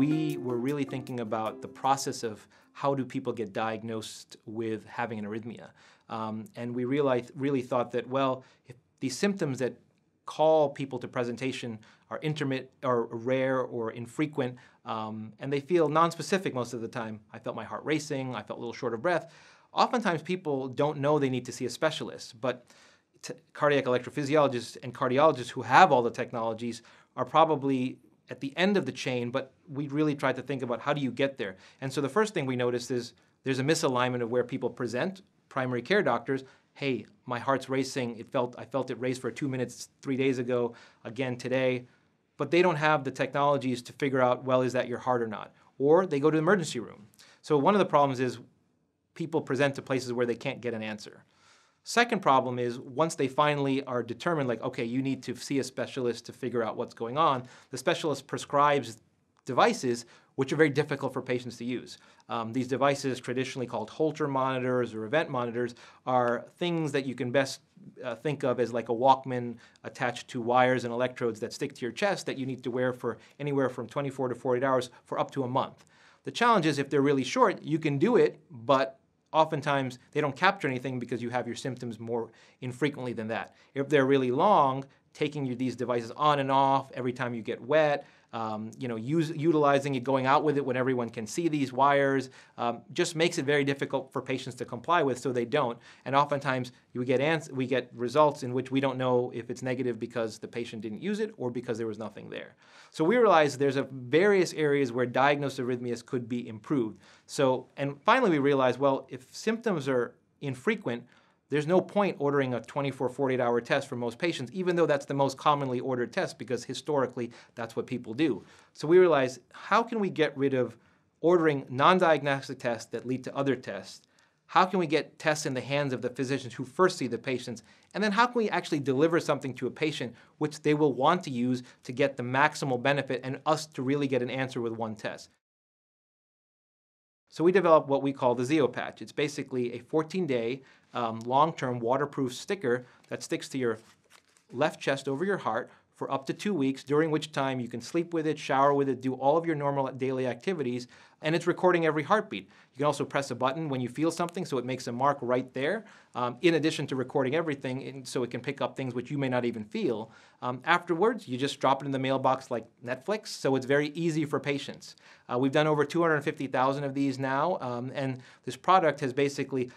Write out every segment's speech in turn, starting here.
we were really thinking about the process of how do people get diagnosed with having an arrhythmia. Um, and we realized, really thought that, well, if these symptoms that call people to presentation are intermittent or rare or infrequent, um, and they feel nonspecific most of the time. I felt my heart racing, I felt a little short of breath. Oftentimes people don't know they need to see a specialist, but cardiac electrophysiologists and cardiologists who have all the technologies are probably at the end of the chain, but we really tried to think about how do you get there. And so the first thing we noticed is there's a misalignment of where people present, primary care doctors, hey, my heart's racing, it felt, I felt it race for two minutes three days ago, again today, but they don't have the technologies to figure out, well, is that your heart or not? Or they go to the emergency room. So one of the problems is people present to places where they can't get an answer. Second problem is once they finally are determined, like, okay, you need to see a specialist to figure out what's going on, the specialist prescribes devices which are very difficult for patients to use. Um, these devices, traditionally called Holter monitors or event monitors, are things that you can best uh, think of as like a Walkman attached to wires and electrodes that stick to your chest that you need to wear for anywhere from 24 to 48 hours for up to a month. The challenge is if they're really short, you can do it, but oftentimes they don't capture anything because you have your symptoms more infrequently than that. If they're really long, taking these devices on and off every time you get wet, um, you know, use, utilizing it, going out with it when everyone can see these wires, um, just makes it very difficult for patients to comply with, so they don't. And oftentimes, we get, ans- we get results in which we don't know if it's negative because the patient didn't use it or because there was nothing there. So we realized there's a various areas where diagnosed arrhythmias could be improved. So, and finally, we realized, well, if symptoms are infrequent, there's no point ordering a 24, 48 hour test for most patients, even though that's the most commonly ordered test because historically that's what people do. So we realized how can we get rid of ordering non diagnostic tests that lead to other tests? How can we get tests in the hands of the physicians who first see the patients? And then how can we actually deliver something to a patient which they will want to use to get the maximal benefit and us to really get an answer with one test? So we developed what we call the Zio patch. It's basically a 14-day um, long-term waterproof sticker that sticks to your left chest over your heart for up to two weeks, during which time you can sleep with it, shower with it, do all of your normal daily activities, and it's recording every heartbeat. You can also press a button when you feel something, so it makes a mark right there, um, in addition to recording everything, so it can pick up things which you may not even feel. Um, afterwards, you just drop it in the mailbox like Netflix, so it's very easy for patients. Uh, we've done over 250,000 of these now, um, and this product has basically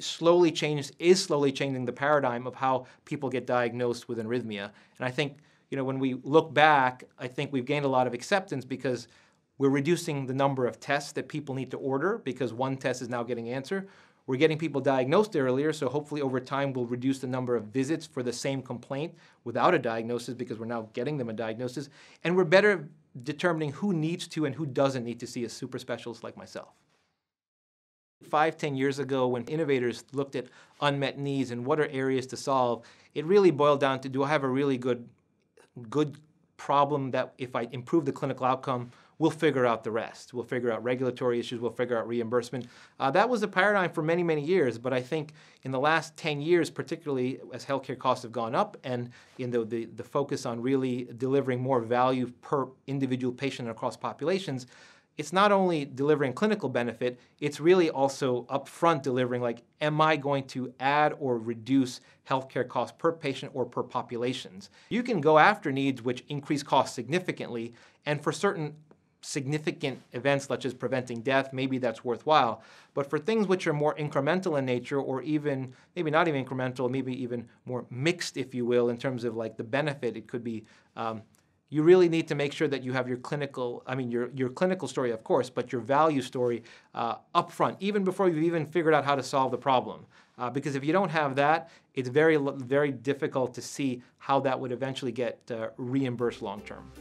slowly changed, is slowly changing the paradigm of how people get diagnosed with arrhythmia. And I think you know, when we look back, I think we've gained a lot of acceptance because we're reducing the number of tests that people need to order because one test is now getting answer. We're getting people diagnosed earlier, so hopefully over time we'll reduce the number of visits for the same complaint without a diagnosis because we're now getting them a diagnosis. And we're better determining who needs to and who doesn't need to see a super specialist like myself. Five, ten years ago, when innovators looked at unmet needs and what are areas to solve, it really boiled down to do I have a really good good problem that if I improve the clinical outcome, we'll figure out the rest. We'll figure out regulatory issues, we'll figure out reimbursement. Uh, that was a paradigm for many, many years, but I think in the last 10 years, particularly as healthcare costs have gone up and in the, the, the focus on really delivering more value per individual patient across populations, it's not only delivering clinical benefit, it's really also upfront delivering like, am I going to add or reduce healthcare costs per patient or per populations? You can go after needs which increase costs significantly, and for certain significant events such as preventing death, maybe that's worthwhile. But for things which are more incremental in nature or even, maybe not even incremental, maybe even more mixed, if you will, in terms of like the benefit, it could be um, you really need to make sure that you have your clinical, I mean, your, your clinical story, of course, but your value story uh, up front, even before you've even figured out how to solve the problem. Uh, because if you don't have that, it's very, very difficult to see how that would eventually get uh, reimbursed long term.